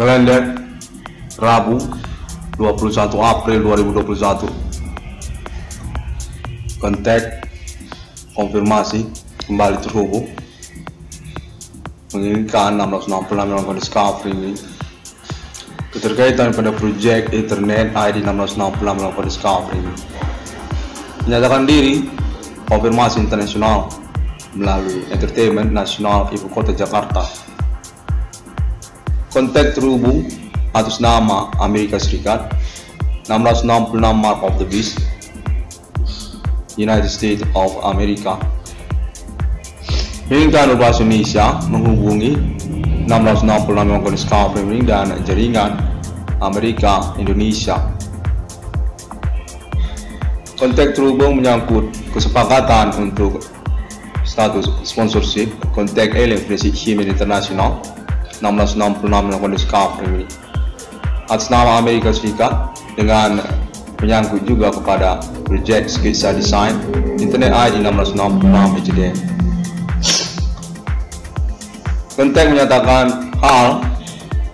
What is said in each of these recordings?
kalender Rabu 21 April 2021 kontak konfirmasi kembali terhubung. Menginginkan 666 melakukan discovery ini. Keterkaitan pada proyek internet ID 666 melakukan discovery ini. Menyatakan diri konfirmasi internasional melalui entertainment nasional ibu kota Jakarta kontak terhubung atas nama Amerika Serikat 666 Mark of the Beast United States of America. Hingga Bahasa Indonesia menghubungi 666 Konis Covering dan jaringan Amerika Indonesia. Kontak terhubung menyangkut kesepakatan untuk status sponsorship. Kontak Alien Friendship Human International 1666 melakukan discovery atas nama Amerika Serikat dengan menyangkut juga kepada project skitsa design Internet ID 1666 HDM. Kontak menyatakan hal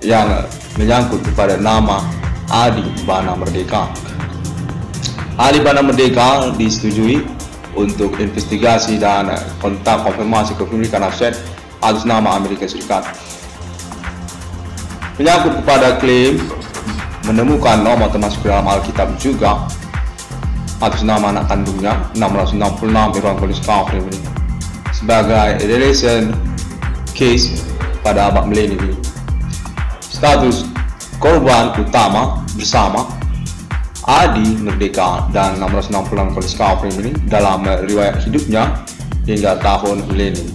yang menyangkut kepada nama Adi Bana Merdeka. Adi Bana Merdeka disetujui untuk investigasi dan kontak konfirmasi kepemilikan aset atas nama Amerika Serikat menyangkut kepada klaim menemukan nomor termasuk dalam Alkitab juga atas nama anak kandungnya 666 Irwan Polis Kafir ini. Sebagai relation case pada abad milenium ini. Status korban utama bersama Adi Merdeka dan 666 Polis Kafir ini dalam riwayat hidupnya hingga tahun milenium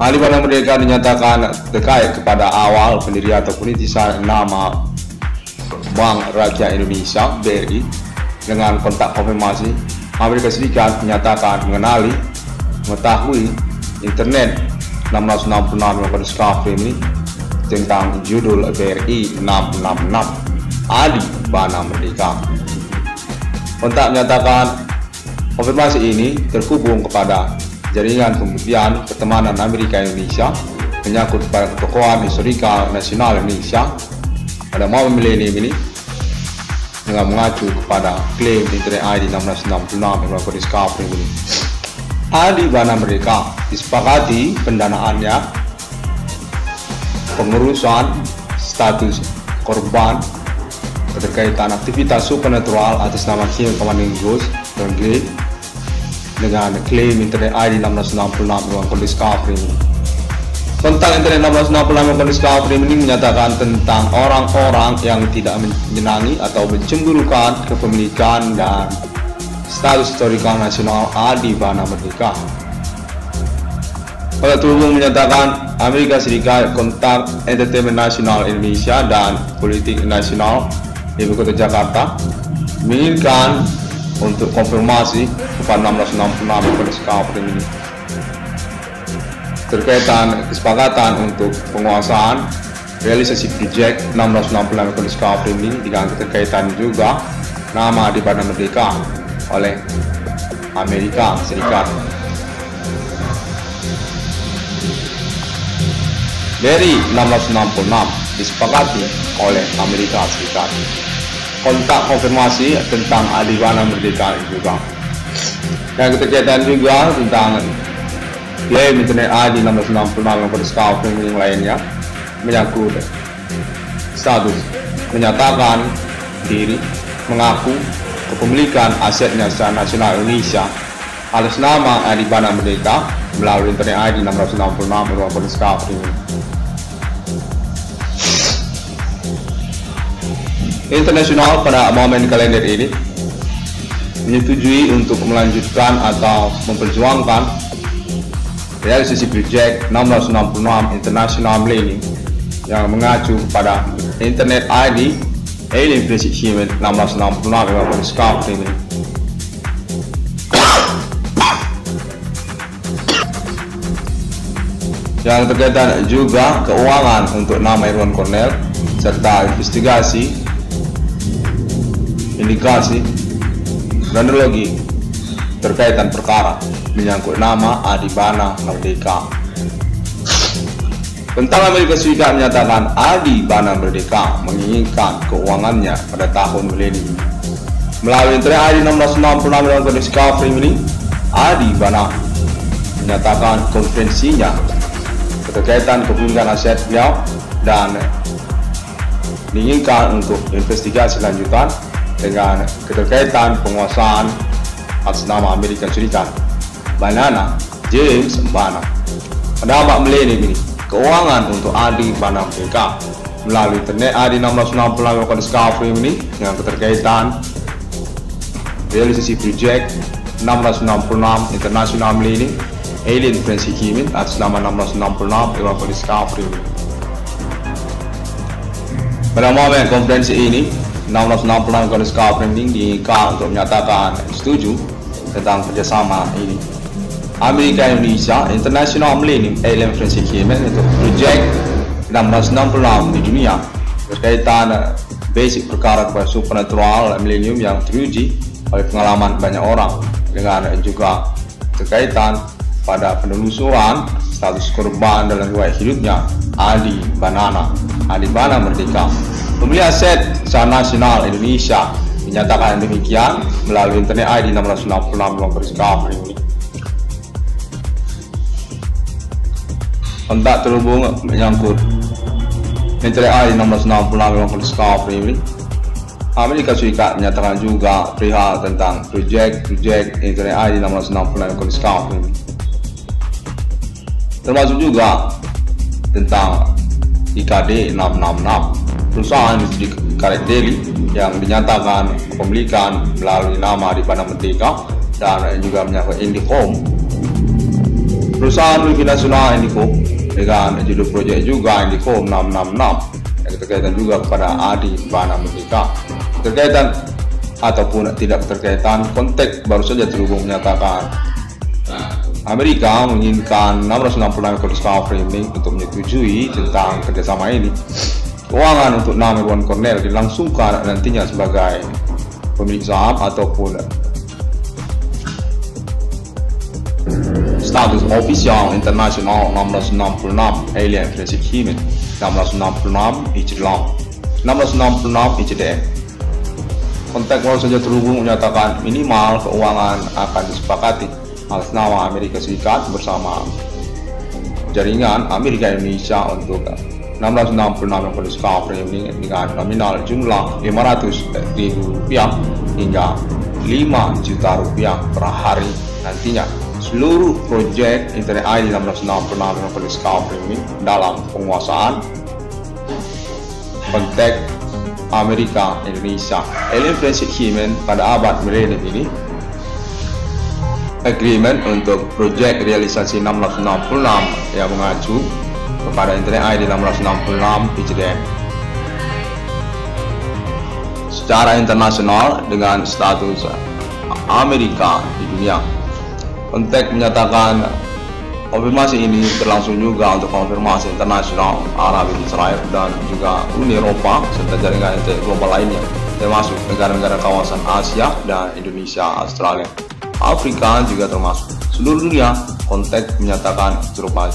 Ahli Badan Merdeka dinyatakan terkait kepada awal pendirian atau penitisan nama Bank Rakyat Indonesia BRI dengan kontak konfirmasi Amerika Serikat menyatakan mengenali mengetahui internet 666 melakukan discovery ini tentang judul BRI 666 Adi Bana Merdeka. Kontak menyatakan konfirmasi ini terhubung kepada jaringan pembuktian pertemanan Amerika Indonesia menyangkut pada ketokohan historikal nasional Indonesia pada momen milenium ini dengan mengacu kepada klaim Internet ID 1666 yang melakukan discovery ini. Adi Bana Merdeka disepakati pendanaannya pengurusan status korban keterkaitan aktivitas supernatural atas nama King Commanding Ghost dan Gate dengan klaim internet ID 1666 melakukan discovery ini. Tentang internet 1666 melakukan discovery ini menyatakan tentang orang-orang yang tidak menyenangi atau mencemburukan kepemilikan dan status historikal nasional Adi Bana Merdeka. Pada terhubung menyatakan Amerika Serikat kontak Entertainment Nasional Indonesia dan Politik Nasional Ibu Kota Jakarta menginginkan untuk konfirmasi 1666 pada sekarang ini. Terkaitan kesepakatan untuk penguasaan realisasi project 1666 pada sekarang ini dengan terkaitan juga nama di Badan Merdeka oleh Amerika Serikat. Dari 1666 disepakati oleh Amerika Serikat. Kontak konfirmasi tentang Adiwana Merdeka juga. Dan keterkaitan juga tentang klaim internet ID 1666 yang berdiscount yang lainnya menyangkut status menyatakan diri mengaku kepemilikan asetnya secara nasional Indonesia atas nama Adibana Merdeka melalui internet ID 666 merupakan berdiscount ini. internasional pada momen kalender ini menyetujui untuk melanjutkan atau memperjuangkan realisasi project 1666 International Millennium yang mengacu pada Internet ID Alien Basic Human 1666 yang discovery ini. yang terkaitan juga keuangan untuk nama Irwan Cornell serta investigasi indikasi kronologi terkaitan perkara menyangkut nama Adibana Merdeka. Tentang Amerika Serikat menyatakan Adi Bana Merdeka menginginkan keuangannya pada tahun milenium. Melalui internet ID 1666 dalam kondisi Discovery ini, Adi Bana menyatakan konferensinya keterkaitan kepemilikan aset beliau dan diinginkan untuk investigasi lanjutan dengan keterkaitan penguasaan atas nama Amerika Serikat. Banana James Bana. Pendapat milenium ini keuangan untuk Adi Banam PK melalui internet Adi 660 melakukan discovery ini dengan keterkaitan realisasi project 666 internasional ini Alien Friendship Kimin atas nama 666 melakukan discovery ini pada momen konferensi ini 660 melakukan discovery ini diinginkan untuk menyatakan setuju tentang kerjasama ini. Amerika Indonesia International Millennium Alien Friendship Agreement untuk projek 666 di dunia. Berkaitan eh, basic perkara kepada supernatural millennium yang teruji oleh pengalaman banyak orang. Dengan juga terkaitan pada penelusuran status korban dalam riwayat hidupnya Adi Banana. Adi Bana Merdeka pemilik aset secara nasional Indonesia menyatakan demikian melalui internet ID 666 nomor discovery ini kontak terhubung menyangkut nomor 1666 memang discovery ini Amerika Serikat menyatakan juga perihal tentang projek-projek Internet ID 1666 yang discovery ini termasuk juga tentang IKD 666 perusahaan industri karet daily yang dinyatakan pemilikan melalui nama di Padang Merdeka dan juga menyangkut IndiHome perusahaan multinasional IndiHome dengan judul proyek juga yang di form 666 yang terkaitan juga kepada Adi Bana Merdeka terkaitan ataupun tidak terkaitan konteks baru saja terhubung menyatakan Amerika menginginkan 666 Code Framing untuk menyetujui tentang kerjasama ini keuangan untuk nama Irwan Cornell dilangsungkan nantinya sebagai pemilik saham ataupun status official internasional 1666 alien friendship human 1666 Ijlam 1666 ICDM Kontak baru saja terhubung menyatakan minimal keuangan akan disepakati atas nama Amerika Serikat bersama jaringan Amerika Indonesia untuk 1666 yang discovery ini dengan nominal jumlah 500 ribu rupiah hingga 5 juta rupiah per hari nantinya. Seluruh proyek Internet ID 1666 Monopoly Discovery ini dalam penguasaan konteks Amerika Indonesia. Alien Friendship Agreement pada abad milenium ini. Agreement untuk proyek realisasi 1666 yang mengacu kepada Internet ID 1666 PJDM secara internasional dengan status Amerika di dunia. Kontek menyatakan konfirmasi ini berlangsung juga untuk konfirmasi internasional Arab Israel dan juga Uni Eropa serta jaringan internet global lainnya termasuk negara-negara kawasan Asia dan Indonesia, Australia, Afrika juga termasuk. Seluruh dunia kontek menyatakan serupa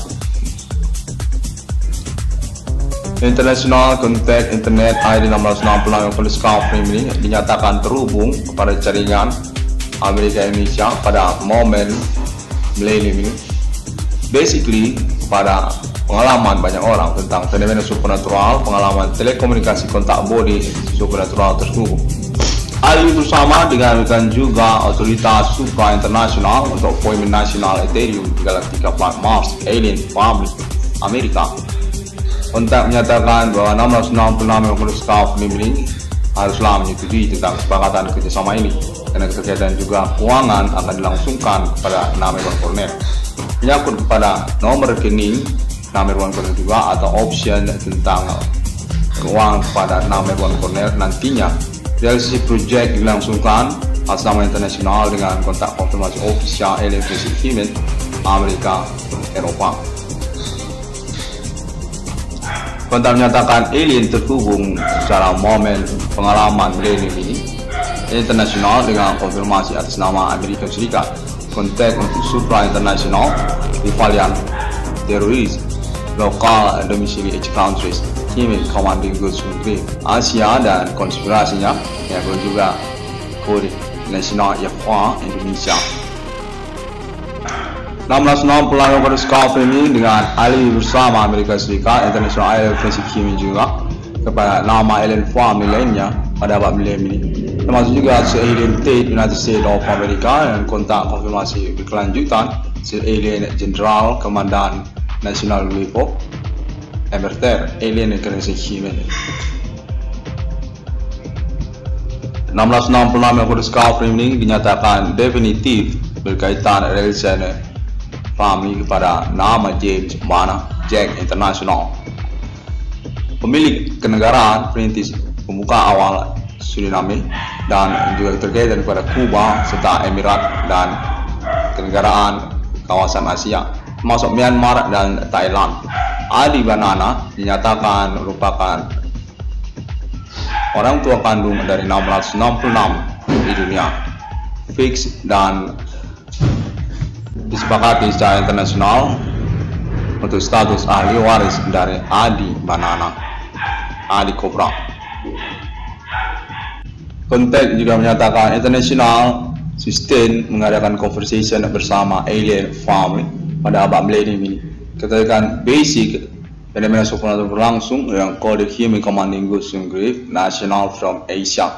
International Contact Internet ID 1660 yang polis ini dinyatakan terhubung kepada jaringan Amerika Indonesia pada momen milenium ini. Basically pada pengalaman banyak orang tentang fenomena supernatural pengalaman telekomunikasi kontak body supernatural tersebut Hal ini bersama dengan juga otoritas supra internasional untuk appointment nasional Ethereum Galactica Planet Mars Alien Public Amerika Kontak menyatakan bahwa 666 yang staff ini haruslah menyetujui tentang kesepakatan kerjasama ini. Karena kegiatan juga keuangan akan dilangsungkan kepada nama Irwan Cornet menyangkut kepada nomor rekening nama Irwan Cornet juga atau option tentang keuangan kepada nama Irwan Cornet nantinya. Realisasi project dilangsungkan atas nama internasional dengan kontak konfirmasi official Electricity Payment Amerika Eropa Kontak menyatakan alien terhubung secara momen pengalaman milenium ini internasional dengan konfirmasi atas nama Amerika Serikat. Kontak untuk supra internasional rivalian teroris lokal domisili each countries Human Commanding Goods Grip Asia dan konspirasinya yang juga Kode Nasional Yahwa Indonesia 1660 pada skop ini dengan ahli bersama Amerika Serikat International Air Offensive Team juga kepada nama Ellen Farm lainnya pada abad milen ini. Termasuk juga Sir Alien Tate United States of America dan kontak konfirmasi berkelanjutan. Sir Alien General Komandan National WIPO Emerter Alien Organization Human 1666 yang pada skop ini dinyatakan definitif berkaitan relasi family kepada nama James Mana Jack International. Pemilik kenegaraan perintis pembuka awal Suriname dan juga terkait kepada Kuba serta Emirat dan kenegaraan kawasan Asia termasuk Myanmar dan Thailand. Adi Banana dinyatakan merupakan orang tua kandung dari 666 di dunia. Fix dan disepakati secara internasional untuk status ahli waris dari Adi Banana, Adi Kopra. Konteks juga menyatakan internasional sustain mengadakan conversation bersama alien family pada abad milenium ini. Katakan basic fenomena supernatural berlangsung yang kode human commanding and grief national from Asia.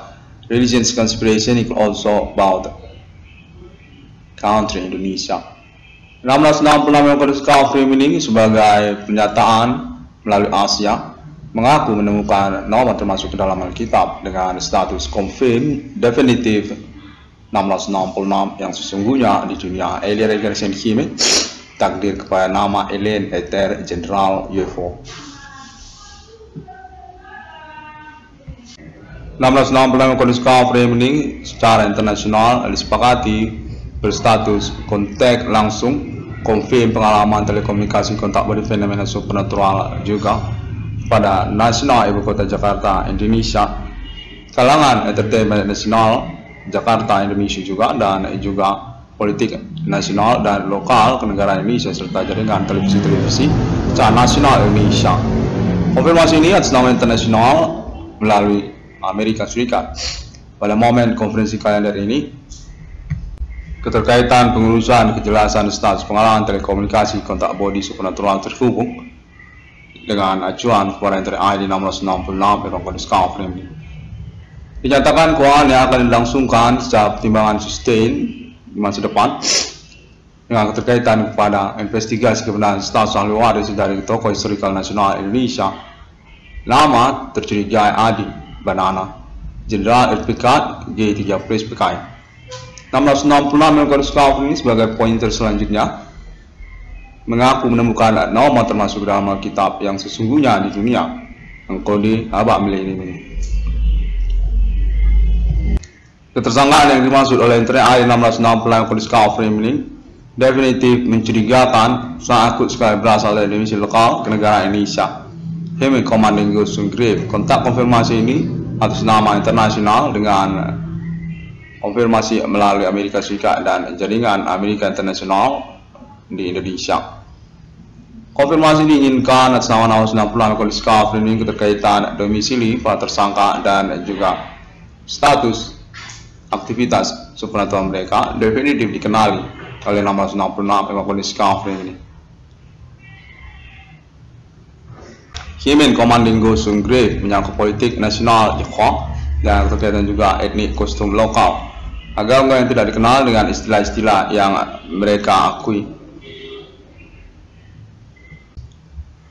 Religions conspiration is also about country Indonesia. 1666 yang Kafir ini sebagai pernyataan melalui Asia mengaku menemukan nama termasuk ke dalam Alkitab dengan status confirm definitif 1666 yang sesungguhnya di dunia. Alien regression kimi takdir kepada nama alien ether general UFO 1666 kondisi kafir ini secara internasional disepakati berstatus kontak langsung konfirm pengalaman telekomunikasi kontak body fenomena supernatural juga pada nasional ibu kota Jakarta Indonesia. Kalangan entertainment nasional Jakarta Indonesia juga dan juga politik nasional dan lokal kenegaraan Indonesia serta jaringan televisi-televisi secara nasional Indonesia. Konfirmasi ini atas nama internasional melalui Amerika Serikat. Pada momen konferensi kalender ini keterkaitan pengurusan kejelasan status pengalaman telekomunikasi kontak body supernatural terhubung dengan acuan kepada Internet ID 1666 yang kondisi frame ini. Dinyatakan keuangan yang akan dilangsungkan secara pertimbangan sustain di masa depan dengan keterkaitan kepada investigasi kebenaran status ahli waris dari tokoh historikal nasional Indonesia nama tercurigai Adi Banana Jenderal Irpikat G3 Pres PKI 1666 melakukan Scout ini sebagai pointer selanjutnya mengaku menemukan nama termasuk dalam Alkitab yang sesungguhnya di dunia yang kode abad milenium ini. Ketersangkaan yang dimaksud oleh internet ayat 1660 yang kode Scout ini definitif mencurigakan sangat akut sekali berasal dari divisi lokal ke negara Indonesia. Hemi Commanding Ghost Grave kontak konfirmasi ini atas nama internasional dengan konfirmasi melalui Amerika Serikat dan jaringan Amerika Internasional di Indonesia. Konfirmasi diinginkan atas nama 90 kondisi kafir ini keterkaitan domisili para tersangka dan juga status aktivitas supernatural mereka definitif dikenali oleh nama 96 kondisi kafir ini. Himen Commanding Go menyangkut politik nasional Jepang dan terkaitan juga etnik kostum lokal agama yang tidak dikenal dengan istilah-istilah yang mereka akui.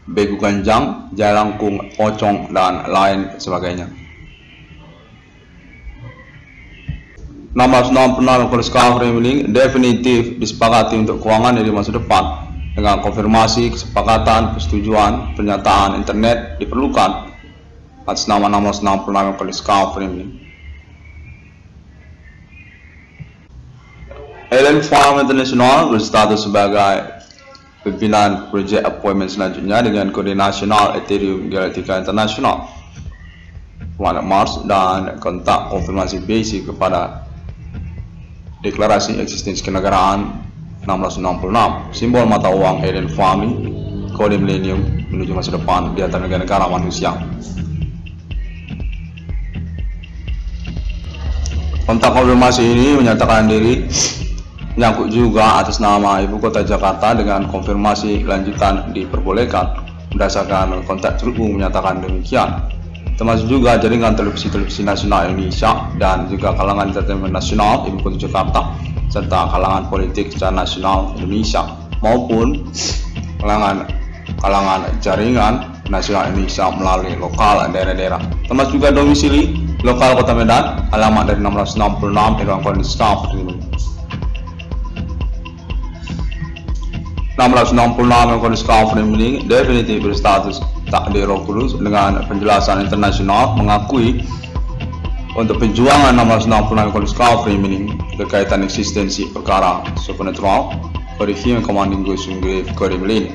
Begu ganjang, jalangkung, pocong, dan lain sebagainya. Senam pernah Kurskah Framing definitif disepakati untuk keuangan dari masa depan dengan konfirmasi kesepakatan persetujuan pernyataan internet diperlukan atas nama-nama senam pernah Kurskah Framing. Ellen Farm International berstatus sebagai pimpinan projek appointment selanjutnya dengan kode nasional Ethereum Galactica International planet Mars dan kontak konfirmasi basic kepada deklarasi eksistensi kenegaraan 1666 simbol mata uang Ellen Farm kode milenium menuju masa depan di antara negara-negara manusia. Kontak konfirmasi ini menyatakan diri menyangkut juga atas nama Ibu Kota Jakarta dengan konfirmasi lanjutan diperbolehkan. Berdasarkan kontak terhubung menyatakan demikian. Termasuk juga jaringan televisi-televisi nasional Indonesia dan juga kalangan entertainment nasional Ibu Kota Jakarta serta kalangan politik secara nasional Indonesia maupun kalangan kalangan jaringan nasional Indonesia melalui lokal daerah-daerah. Termasuk juga domisili lokal Kota Medan alamat dari 666 Irwan Kondisi Staff 666 Kondisi Conference ini definitif berstatus tak dirokulus dengan penjelasan internasional mengakui untuk perjuangan 666 Kondisi Conference ini berkaitan eksistensi perkara supernatural Human Commanding Ghost Grave Kremlin.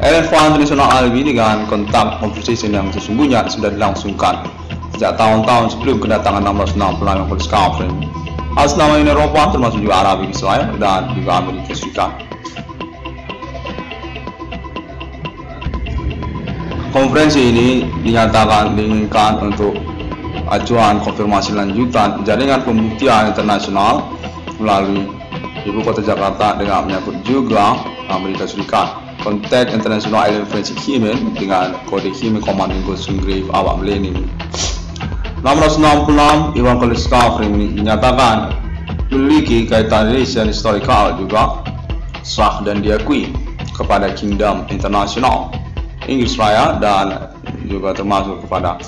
Ellen Fund International Albi dengan kontak conversation yang sesungguhnya sudah dilangsungkan sejak tahun-tahun sebelum kedatangan 666 Kondisi Conference. Atas nama ini Eropa termasuk juga Arab Israel dan juga Amerika Serikat. Konferensi ini dinyatakan diinginkan untuk acuan konfirmasi lanjutan jaringan pembuktian internasional melalui Ibu Kota Jakarta dengan menyangkut juga Amerika Serikat. Kontak International Island Forensic Human dengan kode Human Commanding Ghost Grave awak Melenin. 666 Iwan Koliska ini dinyatakan memiliki kaitan relation historical juga sah dan diakui kepada Kingdom Internasional Inggris Raya dan juga termasuk kepada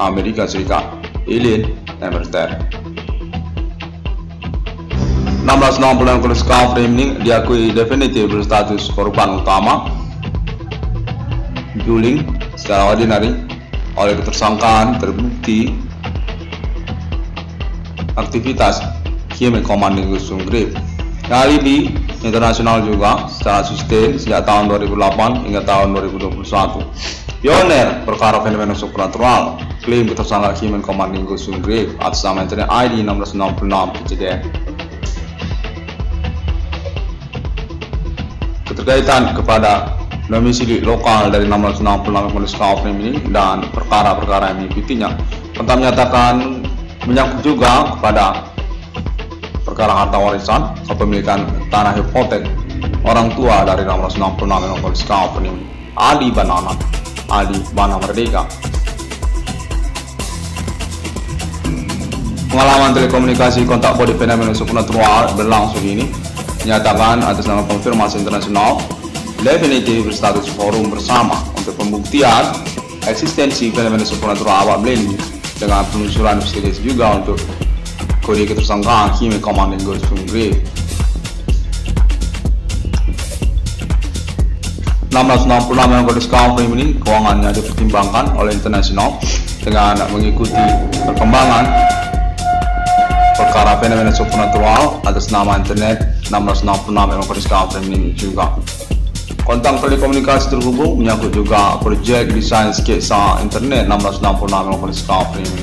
Amerika Serikat, dan militer. 1660 Kulis Frame ini diakui definitif berstatus korban utama bullying secara ordinary oleh ketersangkaan terbukti aktivitas Human Commanding Gusung Grave. Alibi internasional juga secara sustain sejak tahun 2008 hingga tahun 2021. Pioner perkara fenomena supernatural, klaim ketersangka Human Commanding Gusung Grave atas nama ID 1666 kejadian. Keterkaitan kepada domisili lokal dari 666 Police Company ini dan perkara-perkara yang mengikutinya. Tentang menyatakan menyangkut juga kepada perkara harta warisan kepemilikan tanah hipotek orang tua dari 666 Monopolis Company Adi Banana Adi Bana Merdeka pengalaman telekomunikasi kontak body fenomena supernatural berlangsung ini menyatakan atas nama konfirmasi internasional definitif berstatus forum bersama untuk pembuktian eksistensi fenomena supernatural awak blending dengan penelusuran investigasi juga untuk kode ketersangkaan Kimi Commanding Ghost from Grave 1666 yang kode Frame ini keuangannya dipertimbangkan oleh internasional dengan mengikuti perkembangan perkara fenomena supernatural atas nama internet. 1666 yang kode Frame ini juga kontak telekomunikasi terhubung menyangkut juga proyek desain sketsa internet 1666 yang Frame ini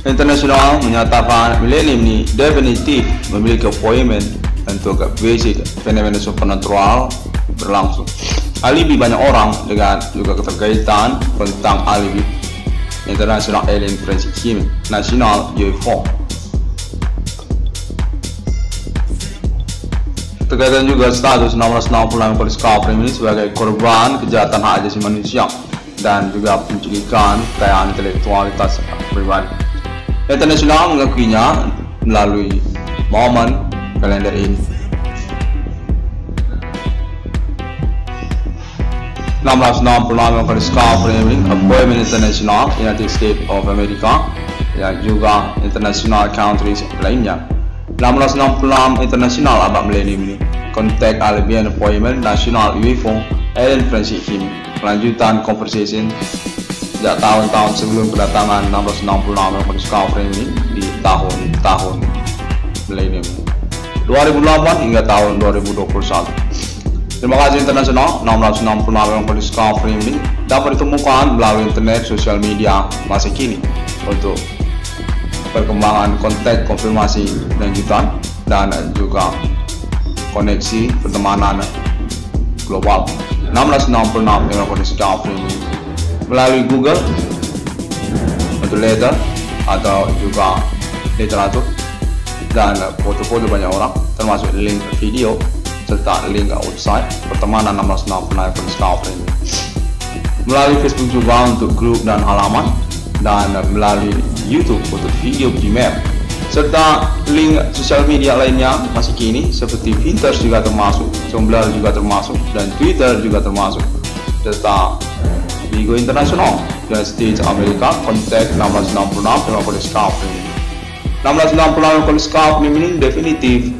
Internasional menyatakan milenium ini definitif memiliki appointment untuk basic fenomena supernatural berlangsung. Alibi banyak orang dengan juga keterkaitan tentang alibi International Alien Forensic Team National Terkaitan juga status 666 polis Kaprim ini sebagai korban kejahatan hak asasi manusia dan juga penculikan kekayaan intelektualitas pribadi. Internasional mengakuinya melalui momen kalender ini. 1666 Francisco Framing Appointment International United States of America dan juga international countries lainnya 1666 International Abad Millennium ini Contact Albion Appointment National UFO Alien Friendship Team Kelanjutan Conversation sejak tahun-tahun sebelum kedatangan 666 Melbourne Frame ini di tahun-tahun milenium 2008 hingga tahun 2021. Terima kasih internasional 666 Melbourne Frame ini dapat ditemukan melalui internet sosial media masa kini. Untuk perkembangan kontak konfirmasi lanjutan dan juga koneksi pertemanan global. 1666 dengan koneksi offering melalui Google letter atau juga literatur dan foto-foto banyak orang termasuk link video serta link website pertemanan 1666 koneksi offering melalui Facebook juga untuk grup dan halaman dan melalui YouTube untuk video primer serta link sosial media lainnya masih kini seperti Pinterest juga termasuk, Tumblr juga termasuk dan Twitter juga termasuk. Serta Bigo Internasional dan States Amerika kontak 1666 dengan kode ini. 1666 kode SCARF ini definitif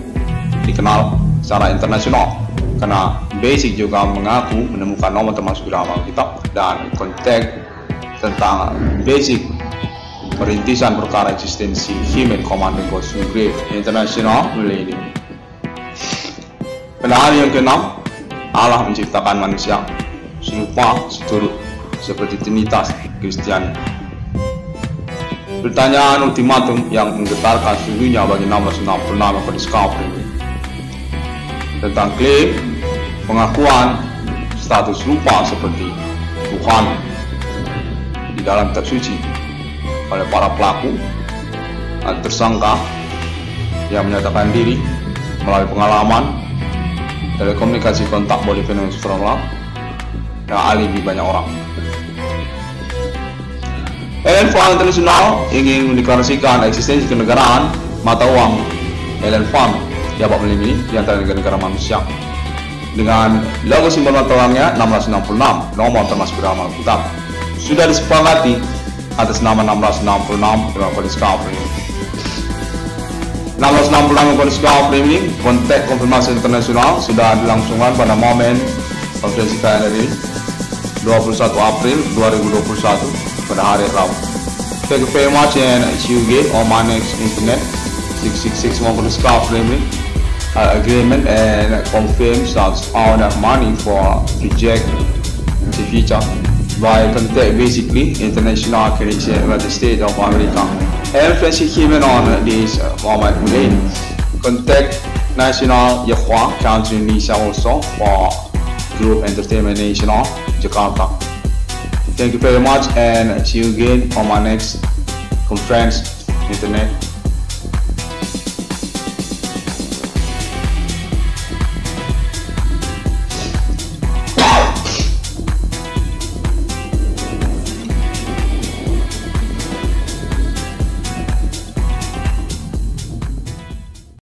dikenal secara internasional karena Basic juga mengaku menemukan nomor termasuk dalam Alkitab dan kontak tentang Basic Perintisan Perkara Eksistensi Human Command Code Grave International Millennium. Hari yang keenam, Allah menciptakan manusia serupa seturut seperti Trinitas Kristiani. Pertanyaan ultimatum yang menggetarkan sungguhnya bagi 1666 pada Skapri tentang klaim pengakuan status rupa seperti Tuhan di dalam kitab suci. Oleh para pelaku dan tersangka yang menyatakan diri melalui pengalaman telekomunikasi kontak body yang alibi banyak orang. Ellen Internasional ingin mendeklarasikan eksistensi kenegaraan mata uang. Ellen Fund dapat melindungi di antara negara-negara manusia. Dengan logo simbol mata uangnya 1666 nomor termasuk dalam Alkitab sudah disepakati atas nama 1666 dengan kode Discovery. 1666 kode Discovery ini kontak konfirmasi internasional sudah dilangsungkan pada momen konferensi KNRI 21 April 2021 pada hari Rabu. Thank you very much and see you again on my next internet 666 kode Discovery ini uh, agreement and confirms that that money for project the future by contact basically international connection with the state of America. And Francis Human on this uh, Muhammad Contact National Yahwa Country Lisa also for Group Entertainment National Jakarta. Thank you very much and see you again on my next conference internet